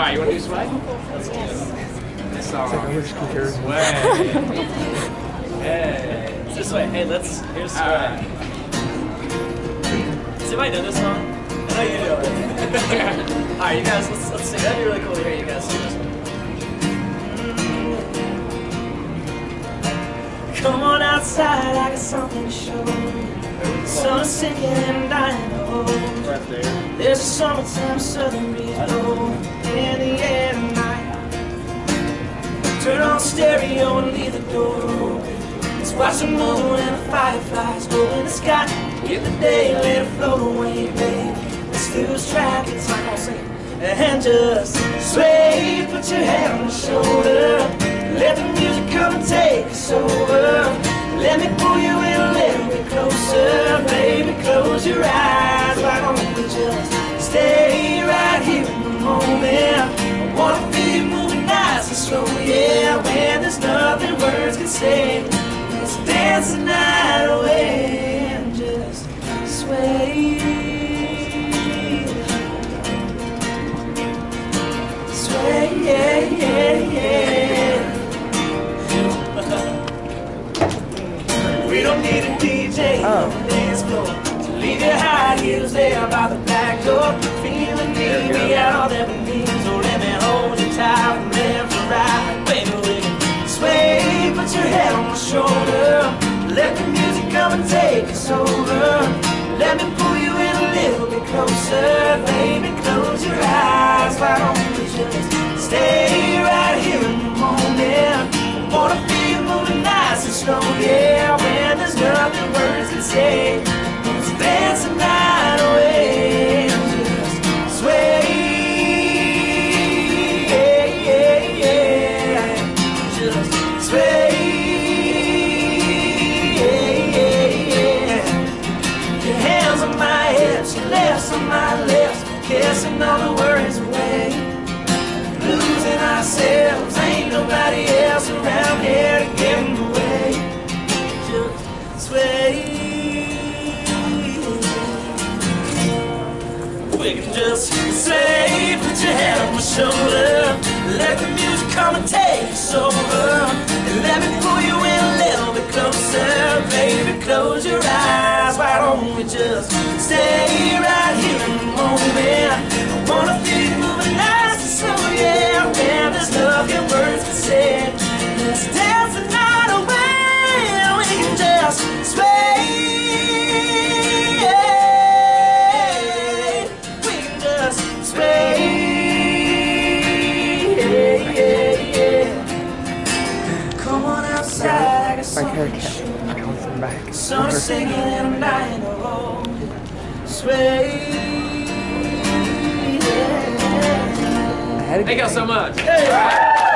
Alright, you wanna do sway? Let's do it. This song. Which computer? Sway. hey. It's this way. Hey, let's. Here's sway. Alright. Does anybody know this song? I know you do it. Alright, you guys, let's, let's sing. That'd be really cool to hear you guys sing this one. Come on outside, I got something to show. Sun is sinking and dying low. Right there. There's a summertime southern breeze blowing in the air tonight. Turn on stereo and leave the door open. Let's watch the moon and the fireflies go in the sky. Get the day, let it float away, babe. Let's lose track of time. And just sway, put your hand on my shoulder. Let the music come and take nice and slow, yeah. When there's nothing words can say, let's dance the night away and just sway. Sway, yeah, yeah, yeah. We don't need a DJ on oh. the dance floor. So leave your high heels there by the back door. Feeling me, we got all that we Let the music come and take us over. Let me pull you in a little bit closer. Baby, close your eyes. Why don't just stay right here in the moment? Wanna feel you moving nice and slow, yeah. When there's nothing words can say, let's dance your on my lips, kissing all the worries away. Losing ourselves, ain't nobody else around here to get in the way. Just sway. We can just sway, put your head on my shoulder. Let the music come and take us over. And let me pull you in a little bit closer. Baby, close your eyes. Don't we just stay right here in the moment? Show. bouncing back. Sun is singing and I'm dying to hold Sway. I Thank y'all so much. Hey.